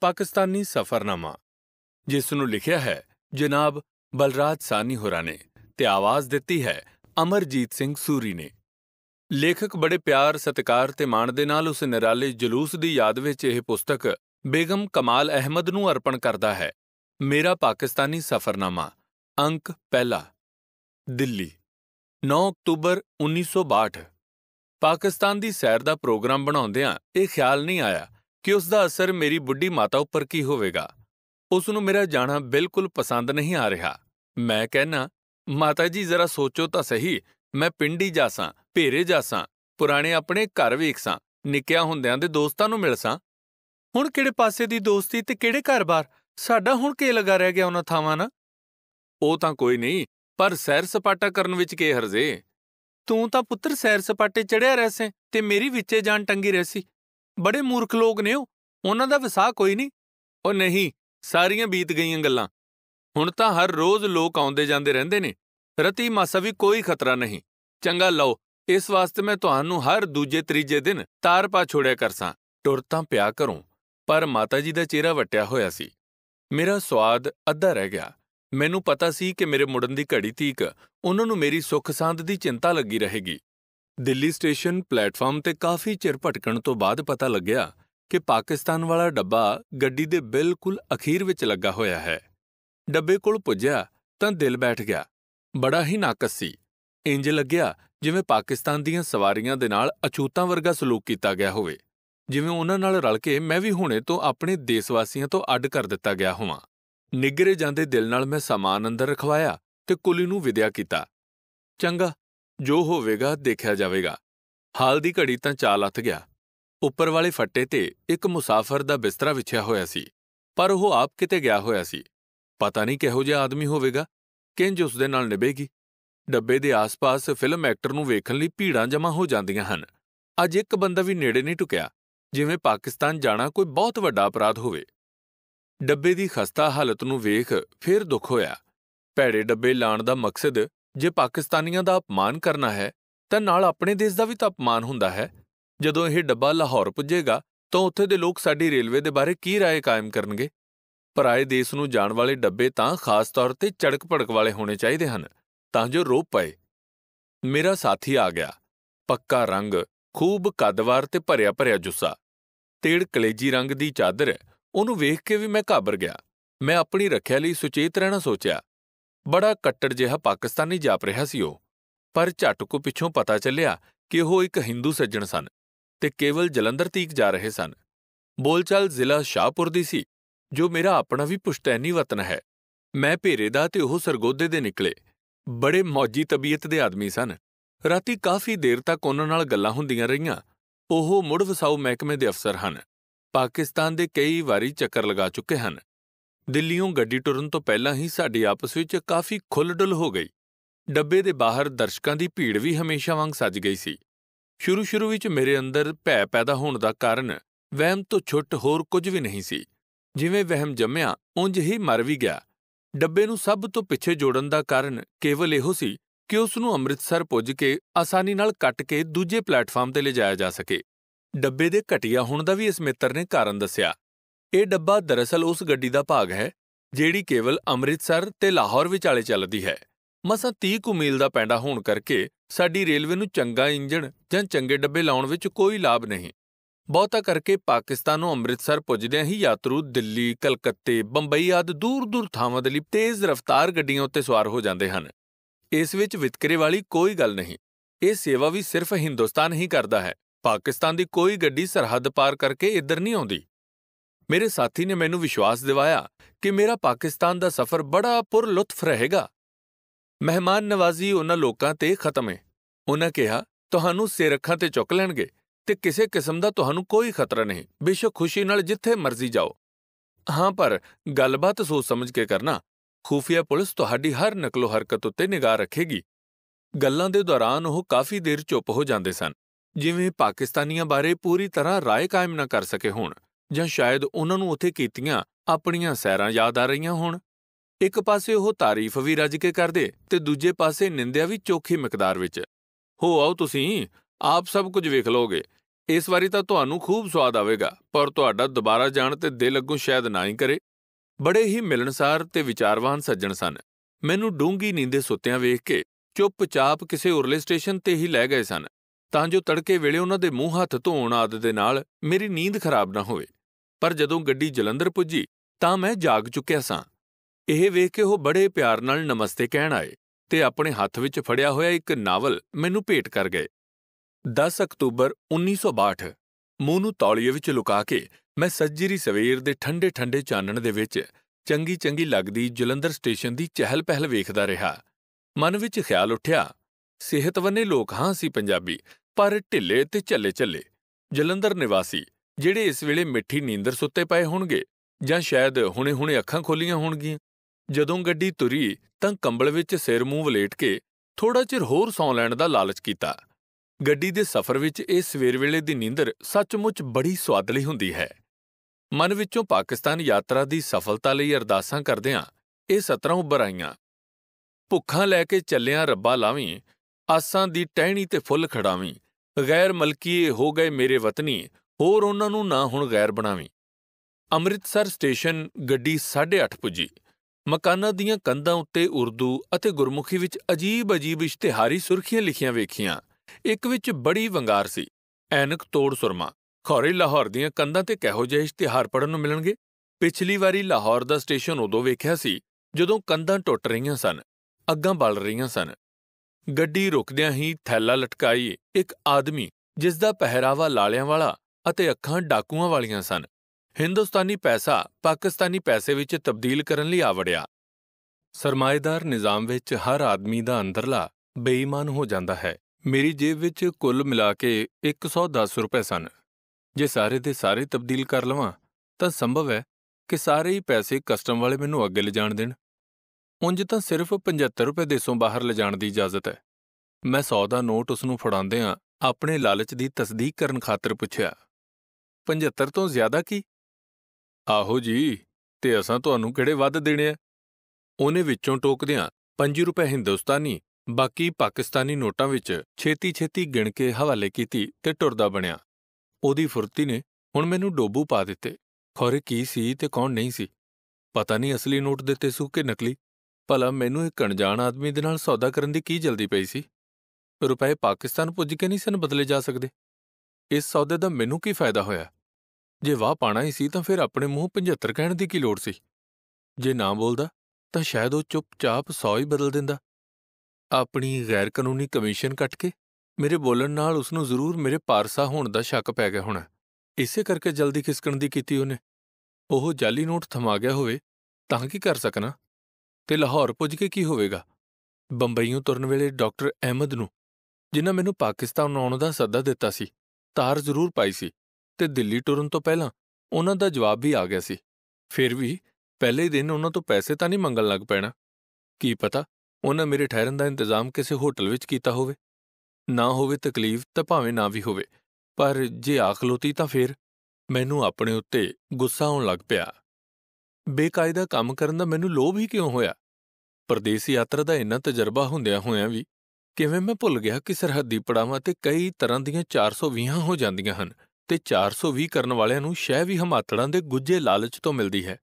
ਪਾਕਿਸਤਾਨੀ ਸਫ਼ਰਨਾਮਾ, ਜਿਸ ਨੂੰ ਲਿਖਿਆ ਹੈ, ਜਨਾਬ ਬਲਰਾਜ ਸਾਨੀ ਹੋਰਾਂ ਨੇ ਤੇ ਆਵਾਜ਼ ਦਿੱਤੀ ਹੈ ਅਮਰਜੀਤ ਸਿੰਘ ਸੂਰੀ ਨੇ। ਲੇਖਕ ਬੜੇ ਪਿਆਰ, ਸਤਿਕਾਰ ਤੇ ਮਾਣ ਦੇ ਨਾਲ ਉਸ ਨਿਰਾਲੇ ਜਲੂਸ ਦੀ ਯਾਦ ਵਿੱਚ ਇਹ ਪੁਸਤਕ ਬੇਗਮ ਕਮਾਲ ਅਹਿਮਦ ਨੂੰ ਅਰਪਣ ਕਰਦਾ ਹੈ। ਮੇਰਾ ਪਾਕਿਸਤਾਨੀ ਸਫ਼ਰਨਾਮਾ, ਅੰਕ ਪਹਿਲਾ, ਦਿੱਲੀ 9 ਅਕਤੂਬਰ 1962 ਪਾਕਿਸਤਾਨ ਦੀ ਸੈਰ ਦਾ ਪ੍ਰੋਗਰਾਮ ਬਣਾਉਂਦਿਆਂ ਇਹ ਖਿਆਲ ਨਹੀਂ ਆਇਆ ਕਿ ਉਸ ਦਾ ਅਸਰ ਮੇਰੀ ਬੁੱਢੀ ਮਾਤਾ ਉੱਪਰ ਕੀ ਹੋਵੇਗਾ? ਉਸ ਨੂੰ ਮੇਰਾ ਜਾਣਾ ਬਿਲਕੁਲ ਪਸੰਦ ਨਹੀਂ ਆ ਰਿਹਾ। ਮੈਂ ਕਹਿਣਾ ਮਾਤਾ ਜੀ, ਜ਼ਰਾ ਸੋਚੋ ਤਾਂ ਸਹੀ, ਮੈਂ ਪਿੰਡੀ ਜਾਸਾਂ, ਭੇਰੇ ਜਾਸਾਂ, ਪੁਰਾਣੇ ਆਪਣੇ ਘਰ ਵੇਖਸਾਂ, ਨਿੱਕਿਆ ਹੁੰਦਿਆਂ ਦੇ ਦੋਸਤਾਂ ਨੂੰ ਮਿਲਸਾਂ। ਹੁਣ ਕਿਹੜੇ ਪਾਸੇ ਦੀ ਦੋਸਤੀ ਤੇ ਕਿਹੜੇ ਘਰ-ਬਾਰ? ਸਾਡਾ ਹੁਣ ਕੀ ਲਗਾ ਰਹਿ ਗਿਆ ਉਹਨਾਂ ਥਾਵਾਂ ਨਾਲ? ਉਹ ਤਾਂ ਕੋਈ ਨਹੀਂ, ਪਰ ਸੈਰ ਸਪਾਟਾ ਕਰਨ ਵਿੱਚ ਕੀ ਹਰਜ਼ੇ ਤੂੰ ਤਾਂ ਪੁੱਤਰ ਸੈਰ ਸਪਾਟੇ ਚੜਿਆ ਰਹਿਸੇ ਤੇ ਮੇਰੀ ਵਿੱਚੇ ਜਾਨ ਟੰਗੀ ਰਹਿਸੀ ਬੜੇ ਮੂਰਖ ਲੋਕ ਨੇ ਉਹ। ਉਹਨਾਂ ਦਾ ਵਿਸਾਹ ਕੋਈ ਨਹੀਂ। ਉਹ ਨਹੀਂ, ਸਾਰੀਆਂ ਬੀਤ ਗਈਆਂ ਗੱਲਾਂ। ਹੁਣ ਤਾਂ ਹਰ ਰੋਜ਼ ਲੋਕ ਆਉਂਦੇ ਜਾਂਦੇ ਰਹਿੰਦੇ ਨੇ। ਰਤੀ ਮਾਸਾ ਵੀ ਕੋਈ ਖਤਰਾ ਨਹੀਂ। ਚੰਗਾ ਲਓ, ਇਸ ਵਾਸਤੇ ਮੈਂ ਤੁਹਾਨੂੰ ਹਰ ਦੂਜੇ ਤੀਜੇ ਦਿਨ ਤਾਰ ਪਾ ਛੋੜਿਆ ਕਰਸਾਂ ਟੁਰ ਤਾਂ ਪਿਆ ਕਰੂੰ, ਪਰ ਮਾਤਾ ਜੀ ਦਾ ਚਿਹਰਾ ਵਟਿਆ ਹੋਇਆ ਸੀ। ਮੇਰਾ ਸਵਾਦ ਅੱਧਾ ਰਹਿ ਗਿਆ। ਮੈਨੂੰ ਪਤਾ ਸੀ ਕਿ ਮੇਰੇ ਮੁੜਨ ਦੀ ਘੜੀ ਤੀਕ, ਉਹਨਾਂ ਨੂੰ ਮੇਰੀ ਸੁੱਖ ਸਾਂਦ ਦੀ ਚਿੰਤਾ ਲੱਗੀ ਰਹੇਗੀ। ਦਿੱਲੀ ਸਟੇਸ਼ਨ ਪਲੇਟਫਾਰਮ ਤੇ ਕਾਫੀ ਚਿਰ ਭਟਕਣ ਤੋਂ ਬਾਅਦ ਪਤਾ ਲੱਗਿਆ ਕਿ ਪਾਕਿਸਤਾਨ ਵਾਲਾ ਡੱਬਾ ਗੱਡੀ ਦੇ ਬਿਲਕੁਲ ਅਖੀਰ ਵਿੱਚ ਲੱਗਾ ਹੋਇਆ ਹੈ। ਡੱਬੇ ਕੋਲ ਪੁੱਜਿਆ ਤਾਂ ਦਿਲ ਬੈਠ ਗਿਆ। ਬੜਾ ਹੀ ਨਾਕਸ ਸੀ। ਇੰਜ ਲੱਗਿਆ ਜਿਵੇਂ ਪਾਕਿਸਤਾਨ ਦੀਆਂ ਸਵਾਰੀਆਂ ਦੇ ਨਾਲ ਅਛੂਤਾਂ ਵਰਗਾ ਸਲੂਕ ਕੀਤਾ ਗਿਆ ਹੋਵੇ। ਜਿਵੇਂ ਉਹਨਾਂ ਨਾਲ ਰਲ ਕੇ ਮੈਂ ਵੀ ਹੁਣੇ ਤੋਂ ਆਪਣੇ ਦੇਸ਼ ਵਾਸੀਆਂ ਤੋਂ ਅੱਡ ਕਰ ਦਿੱਤਾ ਗਿਆ ਹੋਵਾਂ। ਨਿਗਰੇ ਜਾਂਦੇ ਦਿਲ ਨਾਲ ਮੈਂ ਸਾਮਾਨ ਅੰਦਰ ਰਖਵਾਇਆ ਤੇ ਕੁਲੀ ਨੂੰ ਵਿਦਿਆ ਕੀਤਾ। ਚੰਗਾ ਜੋ ਹੋਵੇਗਾ, ਦੇਖਿਆ ਜਾਵੇਗਾ। ਹਾਲ ਦੀ ਘੜੀ ਤਾਂ ਚਾਲ ਅੱਥ ਗਿਆ। ਉੱਪਰ ਵਾਲੇ ਫੱਟੇ ਤੇ ਇੱਕ ਮੁਸਾਫਰ ਦਾ ਬਿਸਤਰਾ ਵਿਛਿਆ ਹੋਇਆ ਸੀ, ਪਰ ਉਹ ਆਪ ਕਿਤੇ ਗਿਆ ਹੋਇਆ ਸੀ। ਪਤਾ ਨਹੀਂ ਕਿਹੋ ਜਿਹਾ ਆਦਮੀ ਹੋਵੇਗਾ, ਕਿੰਜ ਉਸ ਦੇ ਨਾਲ ਨਿਭੇਗੀ। ਡੱਬੇ ਦੇ ਆਸ-ਪਾਸ ਫਿਲਮ ਐਕਟਰ ਨੂੰ ਵੇਖਣ ਲਈ ਭੀੜਾਂ ਜਮ੍ਹਾਂ ਹੋ ਜਾਂਦੀਆਂ ਹਨ। ਅੱਜ ਇੱਕ ਬੰਦਾ ਵੀ ਨੇੜੇ ਨਹੀਂ ਟੁਕਿਆ, ਜਿਵੇਂ ਪਾਕਿਸਤਾਨ ਜਾਣਾ ਕੋਈ ਬਹੁਤ ਵੱਡਾ ਅਪਰਾਧ ਹੋਵੇ। ਡੱਬੇ ਦੀ ਖਸਤਾ ਹਾਲਤ ਨੂੰ ਵੇਖ ਫਿਰ ਦੁੱਖ ਹੋਇਆ। ਭੈੜੇ ਡੱਬੇ ਲਾਣ ਦਾ ਮਕਸਦ ਜੇ ਪਾਕਿਸਤਾਨੀਆਂ ਦਾ ਅਪਮਾਨ ਕਰਨਾ ਹੈ ਤਾਂ ਨਾਲ ਆਪਣੇ ਦੇਸ਼ ਦਾ ਵੀ ਤਾਂ ਅਪਮਾਨ ਹੁੰਦਾ ਹੈ ਜਦੋਂ ਇਹ ਡੱਬਾ ਲਾਹੌਰ ਪੁੱਜੇਗਾ ਤਾਂ ਉੱਥੇ ਦੇ ਲੋਕ ਸਾਡੀ ਰੇਲਵੇ ਦੇ ਬਾਰੇ ਕੀ رائے ਕਾਇਮ ਕਰਨਗੇ ਪਰਾਏ ਦੇਸ਼ ਨੂੰ ਜਾਣ ਵਾਲੇ ਡੱਬੇ ਤਾਂ ਖਾਸ ਤੌਰ ਤੇ ਚੜਕ ਭੜਕ ਵਾਲੇ ਹੋਣੇ ਚਾਹੀਦੇ ਹਨ ਤਾਂ ਜੋ ਰੋਪ ਪਏ ਮੇਰਾ ਸਾਥੀ ਆ ਗਿਆ ਪੱਕਾ ਰੰਗ ਖੂਬ ਕੱਦਵਾਰ ਤੇ ਭਰਿਆ ਭਰਿਆ ਜੁੱਸਾ ਤੇੜ ਕਲੇਜੀ ਰੰਗ ਦੀ ਚਾਦਰ ਉਹਨੂੰ ਵੇਖ ਕੇ ਵੀ ਮੈਂ ਘਾਬਰ ਗਿਆ ਮੈਂ ਆਪਣੀ ਰੱਖਿਆ ਲਈ ਸੁਚੇਤ ਰਹਿਣਾ ਸੋਚਿਆ ਬੜਾ ਕੱਟੜ ਜਿਹਾ ਪਾਕਿਸਤਾਨੀ ਜਾਪ ਰਿਹਾ ਸੀ ਉਹ, ਪਰ ਝਟ ਕੋ ਪਿੱਛੋਂ ਪਤਾ ਚੱਲਿਆ ਕਿ ਉਹ ਇੱਕ ਹਿੰਦੂ ਸੱਜਣ ਸਨ ਤੇ ਕੇਵਲ ਜਲੰਧਰ ਤੀਕ ਜਾ ਰਹੇ ਸਨ। ਬੋਲਚਾਲ ਜ਼ਿਲ੍ਹਾ ਸ਼ਾਹਪੁਰ ਦੀ ਸੀ, ਜੋ ਮੇਰਾ ਆਪਣਾ ਵੀ ਪੁਸ਼ਤੈਨੀ ਵਤਨ ਹੈ। ਮੈਂ ਭੇਰੇ ਦਾ ਤੇ ਉਹ ਸਰਗੋਦੇ ਦੇ ਨਿਕਲੇ। ਬੜੇ ਮੌਜੀ ਤਬੀਅਤ ਦੇ ਆਦਮੀ ਸਨ। ਰਾਤੀ ਕਾਫੀ ਦੇਰ ਤੱਕ ਉਹਨਾਂ ਨਾਲ ਗੱਲਾਂ ਹੁੰਦੀਆਂ ਰਹੀਆਂ। ਉਹ ਮੁੜ ਵਸਾਉ ਮਹਿਕਮੇ ਦੇ ਅਫਸਰ ਹਨ। ਪਾਕਿਸਤਾਨ ਦੇ ਕਈ ਵਾਰੀ ਚੱਕਰ ਲਗਾ ਚੁੱਕੇ ਹਨ। ਦਿੱਲੀੋਂ ਗੱਡੀ ਟੁਰਨ ਤੋਂ ਪਹਿਲਾਂ ਹੀ ਸਾਡੀ ਆਪਸ ਵਿੱਚ ਕਾਫੀ ਖੁੱਲਡੁਲ ਹੋ ਗਈ। ਡੱਬੇ ਦੇ ਬਾਹਰ ਦਰਸ਼ਕਾਂ ਦੀ ਭੀੜ ਵੀ ਹਮੇਸ਼ਾ ਵਾਂਗ ਸੱਜ ਗਈ ਸੀ। ਸ਼ੁਰੂ-ਸ਼ੁਰੂ ਵਿੱਚ ਮੇਰੇ ਅੰਦਰ ਭੈ ਪੈਦਾ ਹੋਣ ਦਾ ਕਾਰਨ ਵਹਿਮ ਤੋਂ ਛੁੱਟ ਹੋਰ ਕੁਝ ਵੀ ਨਹੀਂ ਸੀ। ਜਿਵੇਂ ਵਹਿਮ ਜੰਮਿਆ, ਉਂਝ ਹੀ ਮਰ ਵੀ ਗਿਆ। ਡੱਬੇ ਨੂੰ ਸਭ ਤੋਂ ਪਿੱਛੇ ਜੋੜਨ ਦਾ ਕਾਰਨ ਕੇਵਲ ਇਹੋ ਸੀ ਕਿ ਉਸ ਨੂੰ ਅੰਮ੍ਰਿਤਸਰ ਪੁੱਜ ਕੇ ਆਸਾਨੀ ਨਾਲ ਕੱਟ ਕੇ ਦੂਜੇ ਪਲੇਟਫਾਰਮ ਤੇ ਲਿਜਾਇਆ ਜਾ ਸਕੇ। ਡੱਬੇ ਦੇ ਘਟਿਆ ਹੋਣ ਦਾ ਵੀ ਇਸ ਮਿੱਤਰ ਨੇ ਕਾਰਨ ਦੱਸਿਆ। ਇਹ ਡੱਬਾ ਦਰਅਸਲ ਉਸ ਗੱਡੀ ਦਾ ਭਾਗ ਹੈ ਜਿਹੜੀ ਕੇਵਲ ਅੰਮ੍ਰਿਤਸਰ ਤੇ ਲਾਹੌਰ ਵਿਚਾਲੇ ਚੱਲਦੀ ਹੈ। ਮਸਾਂ 30 ਕੁ ਮੀਲ ਦਾ ਪੈਂਡਾ ਹੋਣ ਕਰਕੇ ਸਾਡੀ ਰੇਲਵੇ ਨੂੰ ਚੰਗਾ ਇੰਜਣ ਜਾਂ ਚੰਗੇ ਡੱਬੇ ਲਾਉਣ ਵਿੱਚ ਕੋਈ ਲਾਭ ਨਹੀਂ। ਬਹੁਤਾ ਕਰਕੇ ਪਾਕਿਸਤਾਨੋਂ ਅੰਮ੍ਰਿਤਸਰ ਪੁੱਜਦਿਆਂ ਹੀ ਯਾਤਰੂ ਦਿੱਲੀ, ਕਲਕੱਤੇ, ਬੰਬਈ ਆਦਿ ਦੂਰ-ਦੂਰ ਥਾਵਾਂ ਦੇ ਲਈ ਤੇਜ਼ ਰਫ਼ਤਾਰ ਗੱਡੀਆਂ ਉੱਤੇ ਸਵਾਰ ਹੋ ਜਾਂਦੇ ਹਨ। ਇਸ ਵਿੱਚ ਵਿਤਕਰੇ ਵਾਲੀ ਕੋਈ ਗੱਲ ਨਹੀਂ। ਇਹ ਸੇਵਾ ਵੀ ਸਿਰਫ ਹਿੰਦੁਸਤਾਨ ਹੀ ਕਰਦਾ ਹੈ। ਪਾਕਿਸਤਾਨ ਦੀ ਕੋਈ ਗੱਡੀ ਸਰਹੱਦ ਪਾਰ ਕਰਕੇ ਇੱਧਰ ਨਹੀਂ ਆਉਂਦੀ। ਮੇਰੇ ਸਾਥੀ ਨੇ ਮੈਨੂੰ ਵਿਸ਼ਵਾਸ ਦਿਵਾਇਆ ਕਿ ਮੇਰਾ ਪਾਕਿਸਤਾਨ ਦਾ ਸਫ਼ਰ ਬੜਾ ਪੁਰਲੁਤਫ ਰਹੇਗਾ। ਮਹਿਮਾਨ ਨਵਾਜ਼ੀ ਉਹਨਾਂ ਲੋਕਾਂ ਤੇ ਖਤਮ ਹੈ। ਉਹਨਾਂ ਕਿਹਾ, ਤੁਹਾਨੂੰ ਸਿਰ ਅੱਖਾਂ ਤੇ ਚੁੱਕ ਲੈਣਗੇ ਤੇ ਕਿਸੇ ਕਿਸਮ ਦਾ ਤੁਹਾਨੂੰ ਕੋਈ ਖਤਰਾ ਨਹੀਂ। ਬੇਸ਼ੱਕ ਖੁਸ਼ੀ ਨਾਲ ਜਿੱਥੇ ਮਰਜ਼ੀ ਜਾਓ। ਹਾਂ, ਪਰ ਗੱਲਬਾਤ ਸੋਚ ਸਮਝ ਕੇ ਕਰਨਾ, ਖੂਫੀਆ ਪੁਲਿਸ ਤੁਹਾਡੀ ਹਰ ਨਕਲੋ ਹਰਕਤ ਉੱਤੇ ਨਿਗਾਹ ਰੱਖੇਗੀ। ਗੱਲਾਂ ਦੇ ਦੌਰਾਨ ਉਹ ਕਾਫੀ ਦੇਰ ਚੁੱਪ ਹੋ ਜਾਂਦੇ ਸਨ। ਜਿਵੇਂ ਪਾਕਿਸਤਾਨੀਆਂ ਬਾਰੇ ਪੂਰੀ ਤਰ੍ਹਾਂ ਰਾਏ ਕਾਇਮ ਨਾ ਕਰ ਸਕੇ ਹੋਣ। ਜਾਂ ਸ਼ਾਇਦ ਉਹਨਾਂ ਨੂੰ ਉੱਥੇ ਕੀਤੀਆਂ ਆਪਣੀਆਂ ਸੈਰਾਂ ਯਾਦ ਆ ਰਹੀਆਂ ਹੋਣ। ਇੱਕ ਪਾਸੇ ਉਹ ਤਾਰੀਫ ਵੀ ਰੱਜ ਕੇ ਕਰਦੇ ਤੇ ਦੂਜੇ ਪਾਸੇ ਨਿੰਦਿਆ ਵੀ ਚੋਖੀ ਮਿਕਦਾਰ ਵਿੱਚ। ਹੋ ਆਓ ਤੁਸੀਂ, ਆਪ ਸਭ ਕੁਝ ਵੇਖ ਲਓਗੇ। ਇਸ ਵਾਰੀ ਤਾਂ ਤੁਹਾਨੂੰ ਖੂਬ ਸਵਾਦ ਆਵੇਗਾ, ਪਰ ਤੁਹਾਡਾ ਦੁਬਾਰਾ ਜਾਣ ਤੇ ਦਿਲ ਅੱਗੋਂ ਸ਼ਾਇਦ ਨਾ ਹੀ ਕਰੇ। ਬੜੇ ਹੀ ਮਿਲਣਸਾਰ ਤੇ ਵਿਚਾਰਵਾਨ ਸੱਜਣ ਸਨ। ਮੈਨੂੰ ਡੂੰਗੀ ਨੀਂਦੇ ਸੁੱਤਿਆਂ ਵੇਖ ਕੇ ਚੁੱਪਚਾਪ ਕਿਸੇ ਉਰਲੇ ਸਟੇਸ਼ਨ ਤੇ ਹੀ ਲੈ ਗਏ ਸਨ, ਤਾਂ ਜੋ ਤੜਕੇ ਵੇਲੇ ਉਹਨਾਂ ਦੇ ਮੂੰਹ ਹੱਥ ਧੋਣ ਆਦਿ ਦੇ ਨਾਲ ਮੇਰੀ ਨੀਂਦ ਖਰਾਬ ਨਾ ਹੋਵੇ। ਪਰ ਜਦੋਂ ਗੱਡੀ ਜਲੰਧਰ ਪੁੱਜੀ, ਤਾਂ ਮੈਂ ਜਾਗ ਚੁੱਕਿਆ ਸਾਂ। ਇਹ ਵੇਖ ਕੇ ਉਹ ਬੜੇ ਪਿਆਰ ਨਾਲ ਨਮਸਤੇ ਕਹਿਣ ਆਏ ਤੇ ਆਪਣੇ ਹੱਥ ਵਿੱਚ ਫੜਿਆ ਹੋਇਆ ਇੱਕ ਨਾਵਲ ਮੈਨੂੰ ਭੇਟ ਕਰ ਗਏ। 10 ਅਕਤੂਬਰ 1962 ਮੂੰਹ ਨੂੰ ਤੌਲੀਏ ਵਿੱਚ ਲੁਕਾ ਕੇ ਮੈਂ ਸੱਜਰੀ ਸਵੇਰ ਦੇ ਠੰਡੇ ਠੰਡੇ ਚਾਨਣ ਦੇ ਵਿੱਚ ਚੰਗੀ ਚੰਗੀ ਲੱਗਦੀ ਜਲੰਧਰ ਸਟੇਸ਼ਨ ਦੀ ਚਹਿਲ ਪਹਿਲ ਵੇਖਦਾ ਰਿਹਾ। ਮਨ ਵਿੱਚ ਖਿਆਲ ਉੱਠਿਆ ਸਿਹਤਵੰਨੇ ਲੋਕ ਹਾਂ ਸੀ ਪੰਜਾਬੀ, ਪਰ ਢਿੱਲੇ ਤੇ ਝੱਲੇ ਝੱਲੇ ਜਲੰਧਰ ਨਿਵਾਸੀ ਜਿਹੜੇ ਇਸ ਵੇਲੇ ਮਿੱਠੀ ਨੀਂਦਰ ਸੁੱਤੇ ਪਏ ਹੋਣਗੇ ਜਾਂ ਸ਼ਾਇਦ ਹੁਣੇ-ਹੁਣੇ ਅੱਖਾਂ ਖੋਲੀਆਂ ਹੋਣਗੀਆਂ। ਜਦੋਂ ਗੱਡੀ ਤੁਰੀ ਤਾਂ ਕੰਬਲ ਵਿੱਚ ਸਿਰ ਮੂੰਹ ਵਲੇਟ ਕੇ ਥੋੜਾ ਚਿਰ ਹੋਰ ਸੌਂ ਲੈਣ ਦਾ ਲਾਲਚ ਕੀਤਾ। ਗੱਡੀ ਦੇ ਸਫ਼ਰ ਵਿੱਚ ਇਹ ਸਵੇਰ ਵੇਲੇ ਦੀ ਨੀਂਦਰ ਸੱਚਮੁੱਚ ਬੜੀ ਸਵਾਦਲੀ ਹੁੰਦੀ ਹੈ। ਮਨ ਵਿੱਚੋਂ ਪਾਕਿਸਤਾਨ ਯਾਤਰਾ ਦੀ ਸਫਲਤਾ ਲਈ ਅਰਦਾਸਾਂ ਕਰਦਿਆਂ ਇਹ ਸਤਰਾਂ ਉੱਭਰ ਆਈਆਂ। ਭੁੱਖਾਂ ਲੈ ਕੇ ਚੱਲਿਆਂ ਰੱਬਾ ਲਾਵੀਂ, ਆਸਾਂ ਦੀ ਟਹਿਣੀ ਤੇ ਫੁੱਲ ਖੜਾਵੀਂ ਗੈਰ ਮਲਕੀਏ ਹੋ ਗਏ ਮੇਰੇ ਵਤਨੀ ਹੋਰ ਉਹਨਾਂ ਨੂੰ ਨਾ ਹੁਣ ਗੈਰ ਬਣਾਵੀਂ। ਅੰਮ੍ਰਿਤਸਰ ਸਟੇਸ਼ਨ ਗੱਡੀ 8:30 ਪੁੱਜੀ। ਮਕਾਨਾਂ ਦੀਆਂ ਕੰਧਾਂ ਉੱਤੇ ਉਰਦੂ ਅਤੇ ਗੁਰਮੁਖੀ ਵਿੱਚ ਅਜੀਬ-ਅਜੀਬ ਇਸ਼ਤਿਹਾਰੀ ਸੁਰਖੀਆਂ ਲਿਖੀਆਂ ਵੇਖੀਆਂ। ਇੱਕ ਵਿੱਚ ਬੜੀ ਵੰਗਾਰ ਸੀ। ਐਨਕ ਤੋੜ ਸੁਰਮਾ। ਖੌਰੇ ਲਾਹੌਰ ਦੀਆਂ ਕੰਧਾਂ ਤੇ ਕਿਹੋ ਜਿਹੇ ਇਸ਼ਤਿਹਾਰ ਪੜਨ ਨੂੰ ਮਿਲਣਗੇ? ਪਿਛਲੀ ਵਾਰੀ ਲਾਹੌਰ ਦਾ ਸਟੇਸ਼ਨ ਉਦੋਂ ਵੇਖਿਆ ਸੀ, ਜਦੋਂ ਕੰਧਾਂ ਟੁੱਟ ਰਹੀਆਂ ਸਨ। ਅੱਗਾਂ ਬਲ ਰਹੀਆਂ ਸਨ। ਗੱਡੀ ਰੁਕਦਿਆਂ ਹੀ ਥੈਲਾ ਲਟਕਾਈ ਇੱਕ ਆਦਮੀ ਜਿਸ ਦਾ ਪਹਿਰਾਵਾ ਲਾਲਿਆਂ ਵਾਲਾ ਅਤੇ ਅੱਖਾਂ ਡਾਕੂਆਂ ਵਾਲੀਆਂ ਸਨ। ਹਿੰਦੁਸਤਾਨੀ ਪੈਸਾ ਪਾਕਿਸਤਾਨੀ ਪੈਸੇ ਵਿੱਚ ਤਬਦੀਲ ਕਰਨ ਲਈ ਆਵੜਿਆ। ਸਰਮਾਏਦਾਰ ਨਿਜ਼ਾਮ ਵਿੱਚ ਹਰ ਆਦਮੀ ਦਾ ਅੰਦਰਲਾ ਬੇਈਮਾਨ ਹੋ ਜਾਂਦਾ ਹੈ। ਮੇਰੀ ਜੇਬ ਵਿੱਚ ਕੁੱਲ ਮਿਲਾ ਕੇ 110 ਰੁਪਏ ਸਨ। ਜੇ ਸਾਰੇ ਦੇ ਸਾਰੇ ਤਬਦੀਲ ਕਰ ਲਵਾਂ, ਤਾਂ ਸੰਭਵ ਹੈ ਕਿ ਸਾਰੇ ਹੀ ਪੈਸੇ ਕਸਟਮ ਵਾਲੇ ਮੈਨੂੰ ਅੱਗੇ ਲਿਜਾਣ ਦੇਣ। ਉਂਝ ਤਾਂ ਸਿਰਫ 75 ਰੁਪਏ ਦੇਸੋਂ ਬਾਹਰ ਲਿਜਾਣ ਦੀ ਇਜਾਜ਼ਤ ਹੈ। ਮੈਂ 100 ਦਾ ਨੋਟ ਉਸ ਨੂੰ ਫੜਾਉਂਦਿਆਂ ਆਪਣੇ ਲਾਲਚ ਦੀ ਤਸਦੀਕ ਕਰਨ ਖਾਤਰ ਪੁੱਛਿਆ। 75 ਤੋਂ ਜ਼ਿਆਦਾ ਕੀ? ਆਹੋ ਜੀ, ਤੇ ਅਸਾਂ ਤੁਹਾਨੂੰ ਕਿਹੜੇ ਵੱਧ ਦੇਣੇ ਆ? ਉਹਨੇ ਵਿੱਚੋਂ ਟੋਕਦਿਆਂ 5 ਰੁਪਏ ਹਿੰਦੁਸਤਾਨੀ, ਬਾਕੀ ਪਾਕਿਸਤਾਨੀ ਨੋਟਾਂ ਵਿੱਚ ਛੇਤੀ-ਛੇਤੀ ਗਿਣ ਕੇ ਹਵਾਲੇ ਕੀਤੀ ਤੇ ਟੁਰਦਾ ਬਣਿਆ। ਉਹਦੀ ਫੁਰਤੀ ਨੇ ਹੁਣ ਮੈਨੂੰ ਡੋਬੂ ਪਾ ਦਿੱਤੇ। ਖੌਰੇ ਕੀ ਸੀ ਤੇ ਕੌਣ ਨਹੀਂ ਸੀ? ਪਤਾ ਨਹੀਂ ਅਸਲੀ ਨੋਟ ਦਿੱਤੇ ਸੂ ਕਿ ਨਕਲੀ। ਭਲਾ ਮੈਨੂੰ ਇੱਕ ਅਣਜਾਣ ਆਦਮੀ ਦੇ ਨਾਲ ਸੌਦਾ ਕਰਨ ਦੀ ਕੀ ਜਲਦੀ ਪਈ ਸੀ? ਰੁਪਏ ਪਾਕਿਸਤਾਨ ਪੁੱਜ ਕੇ ਨਹੀਂ ਸਨ ਬਦਲੇ ਜਾ ਸਕਦੇ? ਇਸ ਸੌਦੇ ਦਾ ਮੈਨੂੰ ਕੀ ਫਾਇਦਾ ਹੋਇਆ? ਜੇ ਵਾਹ ਪਾਣਾ ਹੀ ਸੀ ਤਾਂ ਫਿਰ ਆਪਣੇ ਮੂੰਹ 75 ਕਹਿਣ ਦੀ ਕੀ ਲੋੜ ਸੀ? ਜੇ ਨਾ ਬੋਲਦਾ, ਤਾਂ ਸ਼ਾਇਦ ਉਹ ਚੁੱਪਚਾਪ 100 ਹੀ ਬਦਲ ਦਿੰਦਾ। ਆਪਣੀ ਗੈਰ ਕਾਨੂੰਨੀ ਕਮਿਸ਼ਨ ਕੱਟ ਕੇ ਮੇਰੇ ਬੋਲਣ ਨਾਲ ਉਸ ਨੂੰ ਜ਼ਰੂਰ ਮੇਰੇ ਪਾਰਸਾ ਹੋਣ ਦਾ ਸ਼ੱਕ ਪੈ ਗਿਆ ਹੋਣਾ। ਇਸੇ ਕਰਕੇ ਜਲਦੀ ਖਿਸਕਣ ਦੀ ਕੀਤੀ ਉਹਨੇ। ਉਹ ਜਾਲੀ ਨੋਟ ਥਮਾ ਗਿਆ ਹੋਵੇ ਤਾਂ ਕੀ ਕਰ ਸਕਣਾ? ਤੇ ਲਾਹੌਰ ਪੁੱਜ ਕੇ ਕੀ ਹੋਵੇਗਾ? ਬੰਬਈੋਂ ਤੁਰਨ ਵੇਲੇ ਡਾਕਟਰ ਅਹਿਮਦ ਨੂੰ, ਜਿਨ੍ਹਾਂ ਮੈਨੂੰ ਪਾਕਿਸਤਾਨ ਆਉਣ ਦਾ ਸੱਦਾ ਦਿੱਤਾ ਸੀ ਤਾਰ ਜ਼ਰੂਰ ਪਾਈ ਸੀ ਤੇ ਦਿੱਲੀ ਟੁਰਨ ਤੋਂ ਪਹਿਲਾਂ ਉਹਨਾਂ ਦਾ ਜਵਾਬ ਵੀ ਆ ਗਿਆ ਸੀ। ਫਿਰ ਵੀ ਪਹਿਲੇ ਦਿਨ ਉਹਨਾਂ ਤੋਂ ਪੈਸੇ ਤਾਂ ਨਹੀਂ ਮੰਗਣ ਲੱਗ ਪੈਣਾ। ਕੀ ਪਤਾ ਉਹਨਾਂ ਮੇਰੇ ਠਹਿਰਨ ਦਾ ਇੰਤਜ਼ਾਮ ਕਿਸੇ ਹੋਟਲ ਵਿੱਚ ਕੀਤਾ ਹੋਵੇ। ਨਾ ਹੋਵੇ ਤਕਲੀਫ ਤਾਂ ਭਾਵੇਂ ਨਾ ਵੀ ਹੋਵੇ, ਪਰ ਜੇ ਆਖਲੋਤੀ ਤਾਂ ਫਿਰ ਮੈਨੂੰ ਆਪਣੇ ਉੱਤੇ ਗੁੱਸਾ ਆਉਣ ਲੱਗ ਪਿਆ। ਬੇਕਾਇਦਾ ਕੰਮ ਕਰਨ ਦਾ ਮੈਨੂੰ ਲੋਭ ਹੀ ਕਿਉਂ ਹੋਇਆ? ਪਰਦੇਸ ਯਾਤਰਾ ਦਾ ਇੰਨਾ ਤਜਰਬਾ ਹੁੰਦਿਆਂ ਹੋਇਆਂ ਵੀ ਕਿਵੇਂ ਮੈਂ ਭੁੱਲ ਗਿਆ ਕਿ ਸਰਹੱਦੀ ਪੜਾਵਾਂ ਤੇ ਕਈ ਤਰ੍ਹਾਂ ਦੀਆਂ 420 ਹੋ ਜਾਂਦੀਆਂ ਹਨ ਤੇ 420 ਕਰਨ ਵਾਲਿਆਂ ਨੂੰ ਸ਼ਹਿ ਵੀ ਹਮਾਤੜਾਂ ਦੇ ਗੁੱਜੇ ਲਾਲਚ ਤੋਂ ਮਿਲਦੀ ਹੈ।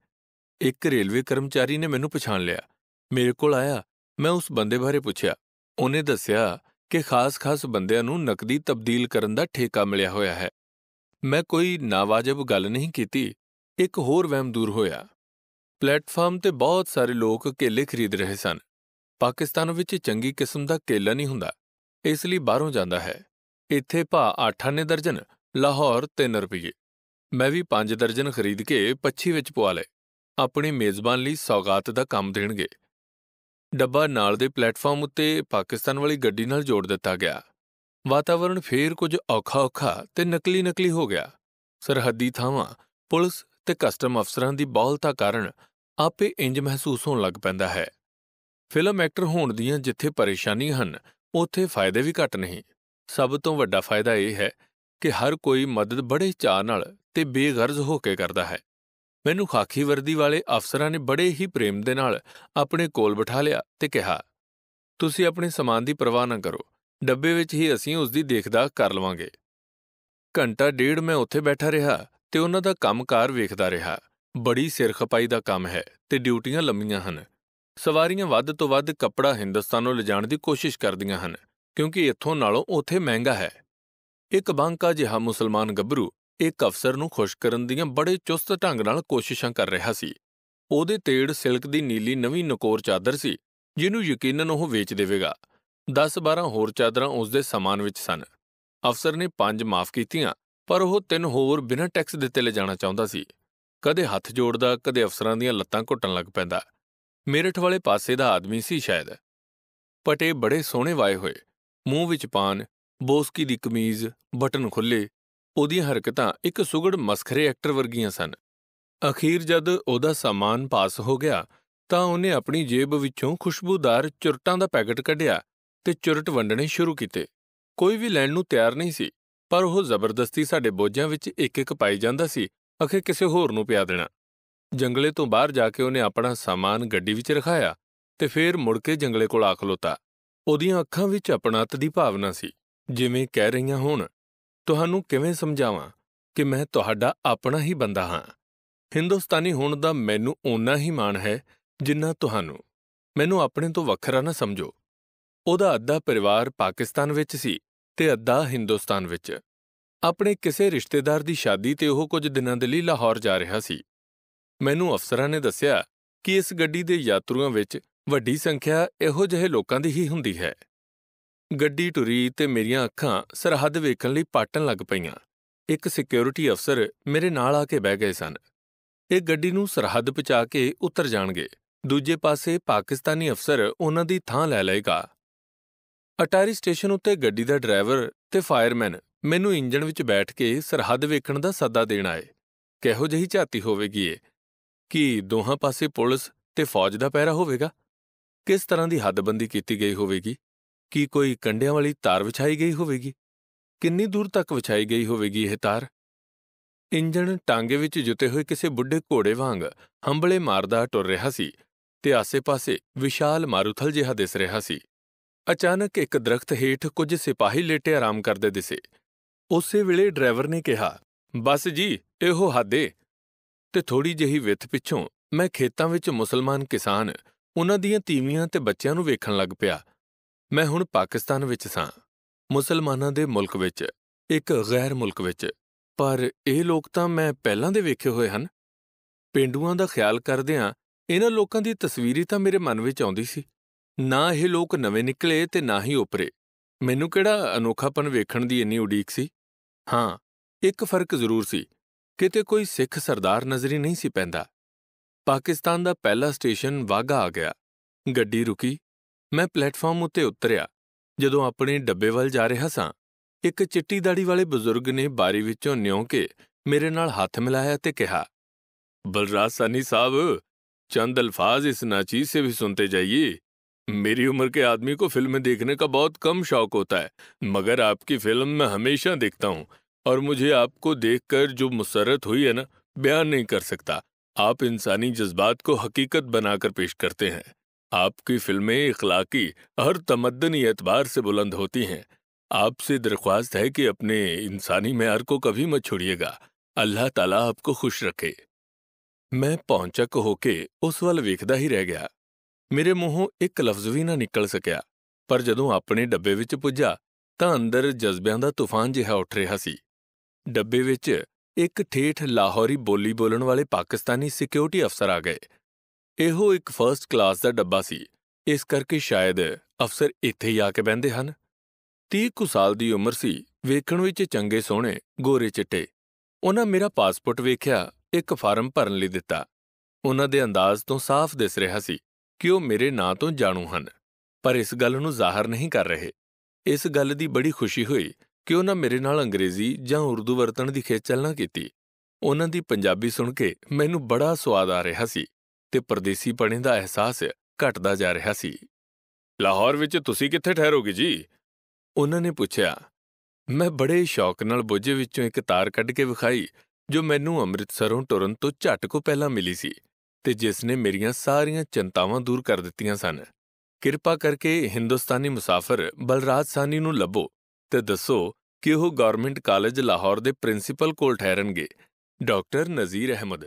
ਇੱਕ ਰੇਲਵੇ ਕਰਮਚਾਰੀ ਨੇ ਮੈਨੂੰ ਪਛਾਣ ਲਿਆ। ਮੇਰੇ ਕੋਲ ਆਇਆ। ਮੈਂ ਉਸ ਬੰਦੇ ਬਾਰੇ ਪੁੱਛਿਆ। ਉਹਨੇ ਦੱਸਿਆ ਕਿ ਖਾਸ-ਖਾਸ ਬੰਦਿਆਂ ਨੂੰ ਨਕਦੀ ਤਬਦੀਲ ਕਰਨ ਦਾ ਠੇਕਾ ਮਿਲਿਆ ਹੋਇਆ ਹੈ। ਮੈਂ ਕੋਈ ਨਾਵਾਜਬ ਗੱਲ ਨਹੀਂ ਕੀਤੀ। ਇੱਕ ਹੋਰ ਵਹਿਮ ਦੂਰ ਹੋਇਆ। ਪਲੇਟਫਾਰਮ ਤੇ ਬਹੁਤ ਸਾਰੇ ਲੋਕ ਕੇਲੇ ਖਰੀਦ ਰਹੇ ਸਨ। ਪਾਕਿਸਤਾਨ ਵਿੱਚ ਚੰਗੀ ਕਿਸਮ ਦਾ ਕੇਲਾ ਨਹੀਂ ਹੁੰਦਾ, ਇਸ ਲਈ ਬਾਹਰੋਂ ਜਾਂਦਾ ਹੈ। ਇੱਥੇ ਭਾ 8 ਆਨੇ ਦਰਜਨ, ਲਾਹੌਰ 3 ਰੁਪਏ ਮੈਂ ਵੀ 5 ਦਰਜਨ ਖਰੀਦ ਕੇ 25 ਵਿੱਚ ਪਵਾ ਲਏ। ਆਪਣੀ ਮੇਜ਼ਬਾਨ ਲਈ ਸੌਗਾਤ ਦਾ ਕੰਮ ਦੇਣਗੇ। ਡੱਬਾ ਨਾਲ ਦੇ ਪਲੇਟਫਾਰਮ ਉੱਤੇ ਪਾਕਿਸਤਾਨ ਵਾਲੀ ਗੱਡੀ ਨਾਲ ਜੋੜ ਦਿੱਤਾ ਗਿਆ। ਵਾਤਾਵਰਣ ਫੇਰ ਕੁਝ ਔਖਾ-ਔਖਾ ਤੇ ਨਕਲੀ-ਨਕਲੀ ਹੋ ਗਿਆ। ਸਰਹੱਦੀ ਥਾਵਾਂ, ਪੁਲਿਸ ਤੇ ਕਸਟਮ ਅਫਸਰਾਂ ਦੀ ਬੌਲਤਾ ਕਾਰਨ ਆਪੇ ਇੰਜ ਮਹਿਸੂਸ ਹੋਣ ਲੱਗ ਪੈਂਦਾ ਹੈ। ਫਿਲਮ ਐਕਟਰ ਹੋਣ ਦੀਆਂ ਜਿੱਥੇ ਪਰੇਸ਼ਾਨੀਆਂ ਹਨ, ਉੱਥੇ ਫਾਇਦੇ ਵੀ ਘੱਟ ਨਹੀਂ ਸਭ ਤੋਂ ਵੱਡਾ ਫਾਇਦਾ ਇਹ ਹੈ ਕਿ ਹਰ ਕੋਈ ਮਦਦ ਬੜੇ ਚਾਅ ਨਾਲ ਤੇ ਬੇਗਰਜ਼ ਹੋ ਕੇ ਕਰਦਾ ਹੈ। ਮੈਨੂੰ ਖਾਕੀ ਵਰਦੀ ਵਾਲੇ ਅਫਸਰਾਂ ਨੇ ਬੜੇ ਹੀ ਪ੍ਰੇਮ ਦੇ ਨਾਲ ਆਪਣੇ ਕੋਲ ਬਿਠਾ ਲਿਆ ਤੇ ਕਿਹਾ, ਤੁਸੀਂ ਆਪਣੇ ਸਮਾਨ ਦੀ ਪਰਵਾਹ ਨਾ ਕਰੋ, ਡੱਬੇ ਵਿੱਚ ਹੀ ਅਸੀਂ ਉਸ ਦੀ ਦੇਖਦਾ ਕਰ ਲਵਾਂਗੇ। ਘੰਟਾ ਡੇਢ ਮੈਂ ਉੱਥੇ ਬੈਠਾ ਰਿਹਾ ਤੇ ਉਹਨਾਂ ਦਾ ਕੰਮਕਾਰ ਵੇਖਦਾ ਰਿਹਾ। ਬੜੀ ਸਿਰ ਖਪਾਈ ਦਾ ਕੰਮ ਹੈ ਤੇ ਡਿਊਟੀਆਂ ਲੰਮੀਆਂ ਹਨ। ਸਵਾਰੀਆਂ ਵੱਧ ਤੋਂ ਵੱਧ ਕੱਪੜਾ ਹਿੰਦੁਸਤਾਨੋਂ ਲਿਜਾਣ ਦੀ ਕੋਸ਼ਿਸ਼ ਕਰਦੀਆਂ ਹਨ, ਕਿਉਂਕਿ ਇੱਥੋਂ ਨਾਲੋਂ ਉੱਥੇ ਮਹਿੰਗਾ ਹੈ। ਇੱਕ ਬਾਂਕਾ ਜਿਹਾ ਮੁਸਲਮਾਨ ਗੱਭਰੂ ਇੱਕ ਅਫਸਰ ਨੂੰ ਖੁਸ਼ ਕਰਨ ਦੀਆਂ ਬੜੇ ਚੁਸਤ ਢੰਗ ਨਾਲ ਕੋਸ਼ਿਸ਼ਾਂ ਕਰ ਰਿਹਾ ਸੀ। ਉਹਦੇ ਤੇੜ ਸਿਲਕ ਦੀ ਨੀਲੀ ਨਵੀਂ ਨਕੋਰ ਚਾਦਰ ਸੀ, ਜਿਹਨੂੰ ਯਕੀਨਨ ਉਹ ਵੇਚ ਦੇਵੇਗਾ। 10-12 ਹੋਰ ਚਾਦਰਾਂ ਉਸ ਦੇ ਸਮਾਨ ਵਿੱਚ ਸਨ। ਅਫਸਰ ਨੇ ਪੰਜ ਮਾਫ ਕੀਤੀਆਂ, ਪਰ ਉਹ ਤਿੰਨ ਹੋਰ ਬਿਨਾਂ ਟੈਕਸ ਦਿੱਤੇ ਲੈ ਜਾਣਾ ਚਾਹੁੰਦਾ ਸੀ। ਕਦੇ ਹੱਥ ਜੋੜਦਾ, ਕਦੇ ਅਫਸਰਾਂ ਦੀਆਂ ਲੱਤਾਂ ਘੁੱਟਣ ਲੱਗ ਪੈਂਦਾ। ਮੇਰਠ ਵਾਲੇ ਪਾਸੇ ਦਾ ਆਦਮੀ ਸੀ ਸ਼ਾਇਦ। ਪਟੇ ਬੜੇ ਸੋਹਣੇ ਵਾਏ ਹੋਏ, ਮੂੰਹ ਵਿੱਚ ਪਾਨ, ਬੋਸਕੀ ਦੀ ਕਮੀਜ਼, ਬਟਨ ਖੁੱਲੇ, ਉਹਦੀਆਂ ਹਰਕਤਾਂ ਇੱਕ ਸੁਗੜ ਮਸਖਰੇ ਐਕਟਰ ਵਰਗੀਆਂ ਸਨ। ਅਖੀਰ ਜਦ ਉਹਦਾ ਸਾਮਾਨ ਪਾਸ ਹੋ ਗਿਆ, ਤਾਂ ਉਹਨੇ ਆਪਣੀ ਜੇਬ ਵਿੱਚੋਂ ਖੁਸ਼ਬੂਦਾਰ ਚੁਰਟਾਂ ਦਾ ਪੈਕਟ ਕੱਢਿਆ ਤੇ ਚੁਰਟ ਵੰਡਣੇ ਸ਼ੁਰੂ ਕੀਤੇ। ਕੋਈ ਵੀ ਲੈਣ ਨੂੰ ਤਿਆਰ ਨਹੀਂ ਸੀ, ਪਰ ਉਹ ਜ਼ਬਰਦਸਤੀ ਸਾਡੇ ਬੋਝਾਂ ਵਿੱਚ ਇੱਕ ਇੱਕ ਪਾਈ ਜਾਂਦਾ ਸੀ, ਅਖੇ ਕਿਸੇ ਹੋਰ ਨੂੰ ਪਿਆ ਦੇਣਾ। ਜੰਗਲੇ ਤੋਂ ਬਾਹਰ ਜਾ ਕੇ ਉਹਨੇ ਆਪਣਾ ਸਾਮਾਨ ਗੱਡੀ ਵਿੱਚ ਰਖਾਇਆ ਤੇ ਫੇਰ ਮੁੜ ਕੇ ਜੰਗਲੇ ਕੋਲ ਆ ਖਲੋਤਾ ਉਹਦੀਆਂ ਅੱਖਾਂ ਵਿੱਚ ਆਪਣਾਤ ਦੀ ਭਾਵਨਾ ਸੀ, ਜਿਵੇਂ ਕਹਿ ਰਹੀਆਂ ਹੋਣ। ਤੁਹਾਨੂੰ ਕਿਵੇਂ ਸਮਝਾਵਾਂ ਕਿ ਮੈਂ ਤੁਹਾਡਾ ਆਪਣਾ ਹੀ ਬੰਦਾ ਹਾਂ? ਹਿੰਦੁਸਤਾਨੀ ਹੋਣ ਦਾ ਮੈਨੂੰ ਓਨਾ ਹੀ ਮਾਣ ਹੈ ਜਿੰਨਾ ਤੁਹਾਨੂੰ। ਮੈਨੂੰ ਆਪਣੇ ਤੋਂ ਵੱਖਰਾ ਨਾ ਸਮਝੋ। ਉਹਦਾ ਅੱਧਾ ਪਰਿਵਾਰ ਪਾਕਿਸਤਾਨ ਵਿੱਚ ਸੀ ਤੇ ਅੱਧਾ ਹਿੰਦੁਸਤਾਨ ਵਿੱਚ। ਆਪਣੇ ਕਿਸੇ ਰਿਸ਼ਤੇਦਾਰ ਦੀ ਸ਼ਾਦੀ ਤੇ ਉਹ ਕੁਝ ਦਿਨਾਂ ਦੇ ਲਈ ਲਾਹੌਰ ਜਾ ਰਿਹਾ ਸੀ। ਮੈਨੂੰ ਅਫਸਰਾਂ ਨੇ ਦੱਸਿਆ ਕਿ ਇਸ ਗੱਡੀ ਦੇ ਯਾਤਰੂਆਂ ਵਿੱਚ ਵੱਡੀ ਸੰਖਿਆ ਇਹੋ ਜਿਹੇ ਲੋਕਾਂ ਦੀ ਹੀ ਹੁੰਦੀ ਹੈ। ਗੱਡੀ ਟੁਰੀ ਤੇ ਮੇਰੀਆਂ ਅੱਖਾਂ ਸਰਹੱਦ ਵੇਖਣ ਲਈ ਪਾਟਣ ਲੱਗ ਪਈਆਂ। ਇੱਕ ਸਿਕਿਉਰਿਟੀ ਅਫਸਰ ਮੇਰੇ ਨਾਲ ਆ ਕੇ ਬਹਿ ਗਏ ਸਨ। ਇਹ ਗੱਡੀ ਨੂੰ ਸਰਹੱਦ ਪਹੁੰਚਾ ਕੇ ਉਤਰ ਜਾਣਗੇ। ਦੂਜੇ ਪਾਸੇ ਪਾਕਿਸਤਾਨੀ ਅਫਸਰ ਉਹਨਾਂ ਦੀ ਥਾਂ ਲੈ ਲਏਗਾ। ਅਟਾਰੀ ਸਟੇਸ਼ਨ ਉੱਤੇ ਗੱਡੀ ਦਾ ਡਰਾਈਵਰ ਤੇ ਫਾਇਰਮੈਨ ਮੈਨੂੰ ਇੰਜਣ ਵਿੱਚ ਬੈਠ ਕੇ ਸਰਹੱਦ ਵੇਖਣ ਦਾ ਸੱਦਾ ਦੇਣ ਆਏ। ਕਿਹੋ ਜਿਹੀ ਝਾਤੀ ਹੋਵੇਗੀ ਏ ਕੀ ਦੋਹਾਂ ਪਾਸੇ ਪੁਲਿਸ ਤੇ ਫੌਜ ਦਾ ਪਹਿਰਾ ਹੋਵੇਗਾ? ਕਿਸ ਤਰ੍ਹਾਂ ਦੀ ਹੱਦਬੰਦੀ ਕੀਤੀ ਗਈ ਹੋਵੇਗੀ? ਕੀ ਕੋਈ ਕੰਡਿਆਂ ਵਾਲੀ ਤਾਰ ਵਿਛਾਈ ਗਈ ਹੋਵੇਗੀ? ਕਿੰਨੀ ਦੂਰ ਤੱਕ ਵਿਛਾਈ ਗਈ ਹੋਵੇਗੀ ਇਹ ਤਾਰ? ਇੰਜਣ ਟਾਂਗੇ ਵਿੱਚ ਜੁਤੇ ਹੋਏ ਕਿਸੇ ਬੁੱਢੇ ਘੋੜੇ ਵਾਂਗ ਹੰਬਲੇ ਮਾਰਦਾ ਟੁਰ ਰਿਹਾ ਸੀ ਤੇ ਆਸੇ-ਪਾਸੇ ਵਿਸ਼ਾਲ ਮਾਰੂਥਲ ਜਿਹਾ ਦਿਸ ਰਿਹਾ ਸੀ। ਅਚਾਨਕ ਇੱਕ ਦਰਖਤ ਹੇਠ ਕੁਝ ਸਿਪਾਹੀ ਲੇਟੇ ਆਰਾਮ ਕਰਦੇ ਦਿਸੇ। ਉਸੇ ਵੇਲੇ ਡਰਾਈਵਰ ਨੇ ਕਿਹਾ, ਬਸ ਜੀ, ਇਹੋ ਹੱਦੇ ਤੇ ਥੋੜੀ ਜਿਹੀ ਵਿੱਥ ਪਿੱਛੋਂ ਮੈਂ ਖੇਤਾਂ ਵਿੱਚ ਮੁਸਲਮਾਨ ਕਿਸਾਨ ਉਹਨਾਂ ਦੀਆਂ ਤੀਵੀਆਂ ਤੇ ਬੱਚਿਆਂ ਨੂੰ ਵੇਖਣ ਲੱਗ ਪਿਆ। ਮੈਂ ਹੁਣ ਪਾਕਿਸਤਾਨ ਵਿੱਚ ਸਾਂ। ਮੁਸਲਮਾਨਾਂ ਦੇ ਮੁਲਕ ਵਿੱਚ, ਇੱਕ ਗੈਰ ਮੁਲਕ ਵਿੱਚ, ਪਰ ਇਹ ਲੋਕ ਤਾਂ ਮੈਂ ਪਹਿਲਾਂ ਦੇ ਵੇਖੇ ਹੋਏ ਹਨ। ਪਿੰਡੂਆਂ ਦਾ ਖਿਆਲ ਕਰਦਿਆਂ ਇਹਨਾਂ ਲੋਕਾਂ ਦੀ ਤਸਵੀਰੀ ਤਾਂ ਮੇਰੇ ਮਨ ਵਿੱਚ ਆਉਂਦੀ ਸੀ। ਨਾ ਇਹ ਲੋਕ ਨਵੇਂ ਨਿਕਲੇ ਤੇ ਨਾ ਹੀ ਉਪਰੇ। ਮੈਨੂੰ ਕਿਹੜਾ ਅਨੋਖਾਪਨ ਵੇਖਣ ਦੀ ਇੰਨੀ ਉਡੀਕ ਸੀ? ਹਾਂ, ਇੱਕ ਫ਼ਰਕ ਜ਼ਰੂਰ ਸੀ। ਕਿਤੇ ਕੋਈ ਸਿੱਖ ਸਰਦਾਰ ਨਜ਼ਰੀ ਨਹੀਂ ਸੀ ਪੈਂਦਾ ਪਾਕਿਸਤਾਨ ਦਾ ਪਹਿਲਾ ਸਟੇਸ਼ਨ ਵਾਗਾ ਆ ਗਿਆ ਗੱਡੀ ਰੁਕੀ ਮੈਂ ਪਲੇਟਫਾਰਮ ਉੱਤੇ ਉਤਰਿਆ ਜਦੋਂ ਆਪਣੇ ਡੱਬੇ ਵੱਲ ਜਾ ਰਿਹਾ ਸਾਂ ਇੱਕ ਚਿੱਟੀ ਦਾੜੀ ਵਾਲੇ ਬਜ਼ੁਰਗ ਨੇ ਬਾਰੀ ਵਿੱਚੋਂ ਨਿਉ ਕੇ ਮੇਰੇ ਨਾਲ ਹੱਥ ਮਿਲਾਇਆ ਤੇ ਕਿਹਾ ਬਲਰਾਜ ਸਾਨੀ ਸਾਹਿਬ चंद अल्फाज इस नाचीज से भी सुनते जाइए मेरी उम्र के आदमी को फिल्में देखने का बहुत कम शौक होता है मगर आपकी फिल्म मैं हमेशा देखता हूँ और मुझे आपको देखकर जो मुसरत हुई है ना बयान नहीं कर सकता आप इंसानी जज्बात को हकीकत बनाकर पेश करते हैं आपकी फिल्में इखलाकी और तमद्दनी एतबार से बुलंद होती हैं आपसे दरख्वास्त है कि अपने इंसानी मैार को कभी मत छोड़िएगा अल्लाह ताला आपको खुश रखे ਮੈਂ ਪਹੁੰਚਕ ਹੋ ਕੇ ਉਸ ਵੱਲ ਵੇਖਦਾ ਹੀ ਰਹਿ ਗਿਆ ਮੇਰੇ ਮੂੰਹੋਂ ਇੱਕ ਲਫ਼ਜ਼ ਵੀ ਨਾ ਨਿਕਲ ਸਕਿਆ ਪਰ ਜਦੋਂ ਆਪਣੇ ਡੱਬੇ ਵਿੱਚ ਪੁੱਜਾ ਤਾਂ ਅੰਦਰ ਜਜ਼ਬਿਆਂ ਦਾ ਤੂਫਾਨ ਜਿਹਾ ਉੱਠ ਰਿਹਾ ਸੀ ਡੱਬੇ ਵਿੱਚ ਇੱਕ ਠੇਠ ਲਾਹੌਰੀ ਬੋਲੀ ਬੋਲਣ ਵਾਲੇ ਪਾਕਿਸਤਾਨੀ ਸਿਕਿਉਰਿਟੀ ਅਫਸਰ ਆ ਗਏ। ਇਹੋ ਇੱਕ ਫਰਸਟ ਕਲਾਸ ਦਾ ਡੱਬਾ ਸੀ। ਇਸ ਕਰਕੇ ਸ਼ਾਇਦ ਅਫਸਰ ਇੱਥੇ ਹੀ ਆ ਕੇ ਬੈੰਦੇ ਹਨ। 30 ਕੁ ਸਾਲ ਦੀ ਉਮਰ ਸੀ। ਵੇਖਣ ਵਿੱਚ ਚੰਗੇ ਸੋਹਣੇ, ਗੋਰੇ ਚਿੱਟੇ। ਉਹਨਾਂ ਮੇਰਾ ਪਾਸਪੋਰਟ ਵੇਖਿਆ, ਇੱਕ ਫਾਰਮ ਭਰਨ ਲਈ ਦਿੱਤਾ। ਉਹਨਾਂ ਦੇ ਅੰਦਾਜ਼ ਤੋਂ ਸਾਫ਼ ਦਿਸ ਰਿਹਾ ਸੀ ਕਿ ਉਹ ਮੇਰੇ ਨਾਂ ਤੋਂ ਜਾਣੂ ਹਨ। ਪਰ ਇਸ ਗੱਲ ਨੂੰ ਜ਼ਾਹਰ ਨਹੀਂ ਕਰ ਰਹੇ। ਇਸ ਗੱਲ ਦੀ ਬੜੀ ਖੁਸ਼ੀ ਹੋਈ ਕਿ ਉਹਨਾਂ ਮੇਰੇ ਨਾਲ ਅੰਗਰੇਜ਼ੀ ਜਾਂ ਉਰਦੂ ਵਰਤਣ ਦੀ ਖੇਚਲ ਨਾ ਕੀਤੀ। ਉਹਨਾਂ ਦੀ ਪੰਜਾਬੀ ਸੁਣ ਕੇ ਮੈਨੂੰ ਬੜਾ ਸਵਾਦ ਆ ਰਿਹਾ ਸੀ ਤੇ ਪਰਦੇਸੀ ਪਣੇ ਦਾ ਅਹਿਸਾਸ ਘਟਦਾ ਜਾ ਰਿਹਾ ਸੀ। ਲਾਹੌਰ ਵਿੱਚ ਤੁਸੀਂ ਕਿੱਥੇ ਠਹਿਰੋਗੇ ਜੀ? ਉਹਨਾਂ ਨੇ ਪੁੱਛਿਆ, ਮੈਂ ਬੜੇ ਸ਼ੌਕ ਨਾਲ ਬੋਝੇ ਵਿੱਚੋਂ ਇੱਕ ਤਾਰ ਕੱਢ ਕੇ ਵਿਖਾਈ, ਜੋ ਮੈਨੂੰ ਅੰਮ੍ਰਿਤਸਰੋਂ ਟੁਰਨ ਤੋਂ ਝਟ ਕੋ ਪਹਿਲਾਂ ਮਿਲੀ ਸੀ ਤੇ ਜਿਸ ਨੇ ਮੇਰੀਆਂ ਸਾਰੀਆਂ ਚਿੰਤਾਵਾਂ ਦੂਰ ਕਰ ਦਿੱਤੀਆਂ ਸਨ। ਕਿਰਪਾ ਕਰਕੇ ਹਿੰਦੁਸਤਾਨੀ ਮੁਸਾਫਰ ਬਲਰਾਜ ਸਾਨੀ ਨੂੰ ਲੱਭੋ ਤੇ ਦੱਸੋ ਕਿ ਉਹ ਗਵਰਨਮੈਂਟ ਕਾਲਜ ਲਾਹੌਰ ਦੇ ਪ੍ਰਿੰਸੀਪਲ ਕੋਲ ਠਹਿਰਨਗੇ ਡਾਕਟਰ ਨਜ਼ੀਰ ਅਹਿਮਦ